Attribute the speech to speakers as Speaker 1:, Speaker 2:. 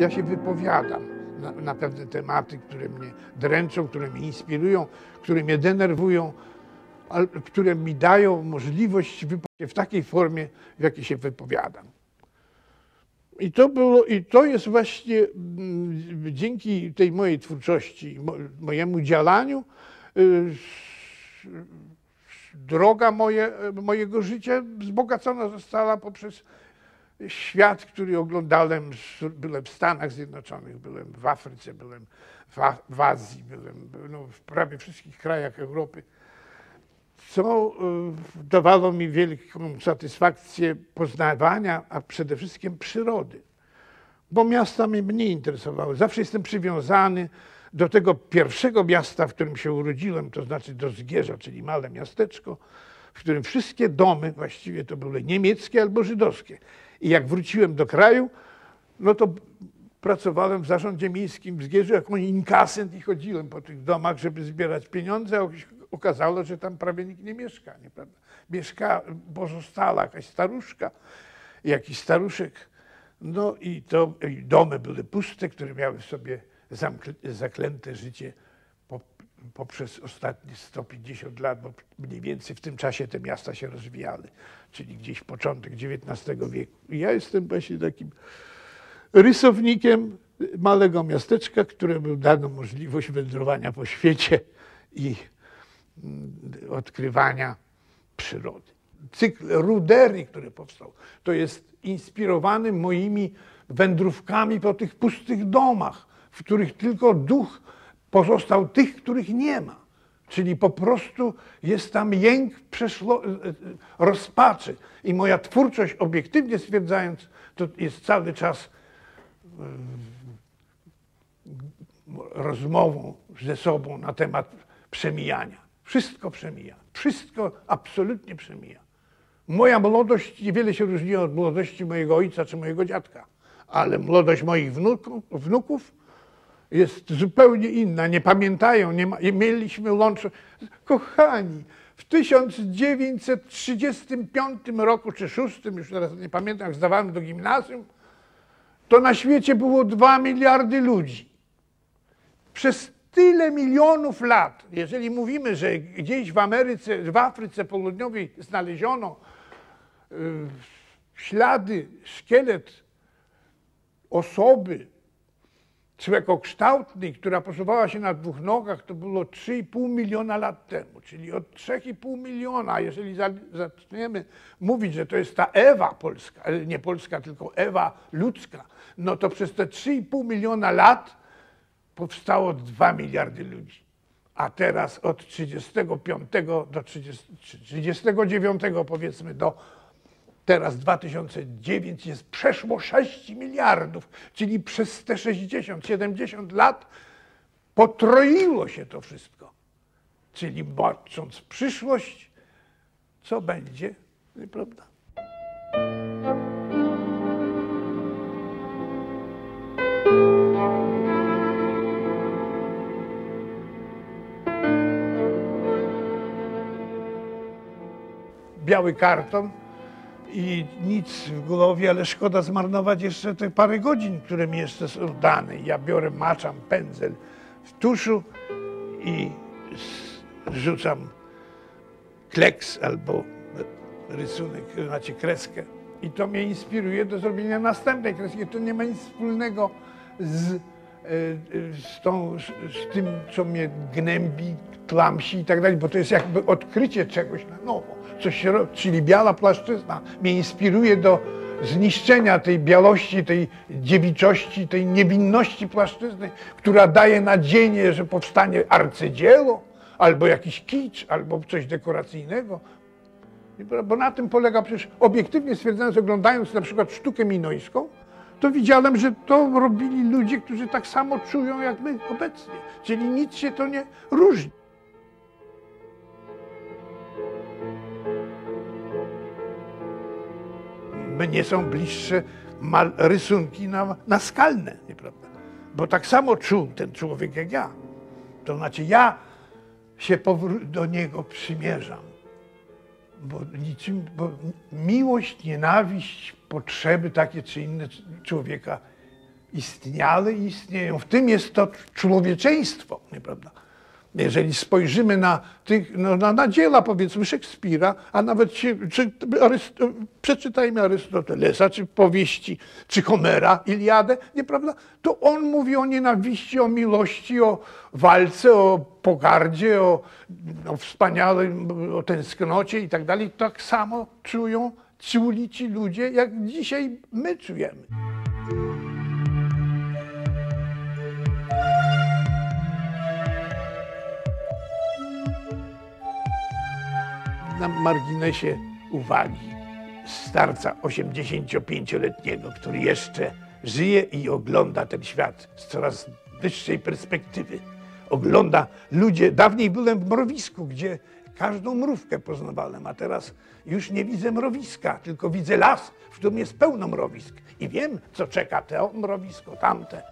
Speaker 1: ja się wypowiadam na, na pewne tematy, które mnie dręczą, które mnie inspirują, które mnie denerwują, ale które mi dają możliwość w takiej formie, w jakiej się wypowiadam. I to, było, I to jest właśnie mm, dzięki tej mojej twórczości, mo, mojemu działaniu, y, droga moje, mojego życia wzbogacona została poprzez świat, który oglądałem. Byłem w Stanach Zjednoczonych, byłem w Afryce, byłem w, w Azji, byłem no, w prawie wszystkich krajach Europy co y, dawało mi wielką satysfakcję poznawania, a przede wszystkim przyrody. Bo miasta mnie mniej interesowały. Zawsze jestem przywiązany do tego pierwszego miasta, w którym się urodziłem, to znaczy do Zgierza, czyli małe miasteczko, w którym wszystkie domy właściwie to były niemieckie albo żydowskie. I jak wróciłem do kraju, no to pracowałem w zarządzie miejskim w Zgierzu jako inkasent i chodziłem po tych domach, żeby zbierać pieniądze, okazało, że tam prawie nikt nie mieszka. Nieprawda? Mieszka, pozostała jakaś staruszka, jakiś staruszek. No i to i domy były puste, które miały w sobie zaklęte życie poprzez ostatnie 150 lat, bo mniej więcej w tym czasie te miasta się rozwijały, czyli gdzieś początek XIX wieku. Ja jestem właśnie takim rysownikiem małego miasteczka, któremu dano możliwość wędrowania po świecie i Mm, odkrywania przyrody. Cykl Rudery, który powstał, to jest inspirowany moimi wędrówkami po tych pustych domach, w których tylko duch pozostał tych, których nie ma. Czyli po prostu jest tam jęk przeszło, e, e, rozpaczy. I moja twórczość, obiektywnie stwierdzając, to jest cały czas rozmową ze sobą na temat przemijania. Wszystko przemija. Wszystko absolutnie przemija. Moja młodość niewiele się różniła od młodości mojego ojca czy mojego dziadka, ale młodość moich wnuków, wnuków jest zupełnie inna. Nie pamiętają, nie, ma, mieliśmy łączu. Kochani, w 1935 roku czy 6, już teraz nie pamiętam, jak zdawałem do gimnazjum, to na świecie było 2 miliardy ludzi. Przez tyle milionów lat, jeżeli mówimy, że gdzieś w Ameryce, w Afryce Południowej znaleziono y, ślady, szkielet osoby człowiekokształtnej, która posuwała się na dwóch nogach, to było 3,5 miliona lat temu, czyli od 3,5 miliona, jeżeli zaczniemy mówić, że to jest ta Ewa polska, nie polska, tylko Ewa ludzka, no to przez te 3,5 miliona lat powstało 2 miliardy ludzi. A teraz od 35 do 30, 39 powiedzmy do teraz 2009 jest przeszło 6 miliardów, czyli przez te 60-70 lat potroiło się to wszystko. Czyli patrząc przyszłość, co będzie, prawda? biały karton i nic w głowie, ale szkoda zmarnować jeszcze te parę godzin, które mi jeszcze są dane. Ja biorę, maczam pędzel w tuszu i rzucam kleks albo rysunek, znaczy kreskę. I to mnie inspiruje do zrobienia następnej kreski. To nie ma nic wspólnego z, e, z, tą, z tym, co mnie gnębi, tlamsi i tak dalej, bo to jest jakby odkrycie czegoś na nowo coś, czyli biała płaszczyzna mnie inspiruje do zniszczenia tej białości, tej dziewiczości, tej niewinności płaszczyzny, która daje nadzieję, że powstanie arcydzieło, albo jakiś kicz, albo coś dekoracyjnego. Bo na tym polega przecież, obiektywnie stwierdzając, oglądając na przykład sztukę minojską, to widziałem, że to robili ludzie, którzy tak samo czują jak my obecnie. Czyli nic się to nie różni. Mnie są bliższe rysunki na, naskalne, nieprawda? Bo tak samo czuł ten człowiek jak ja. To znaczy ja się do niego przymierzam. Bo, niczym, bo miłość, nienawiść, potrzeby takie czy inne człowieka istniały i istnieją. W tym jest to człowieczeństwo, nieprawda? Jeżeli spojrzymy na, tych, no, na, na dzieła, powiedzmy, Szekspira, a nawet się, czy, przeczytajmy Arystotelesa, czy powieści, czy Homera, Iliadę, nieprawda? To on mówi o nienawiści, o miłości, o walce, o pogardzie, o, o wspaniałym, o tęsknocie i tak dalej. Tak samo czują, czuli ci ludzie, jak dzisiaj my czujemy. Na marginesie uwagi starca 85-letniego, który jeszcze żyje i ogląda ten świat z coraz wyższej perspektywy. Ogląda ludzie. Dawniej byłem w mrowisku, gdzie każdą mrówkę poznawałem, a teraz już nie widzę mrowiska, tylko widzę las, w którym jest pełno mrowisk. I wiem, co czeka to mrowisko, tamte.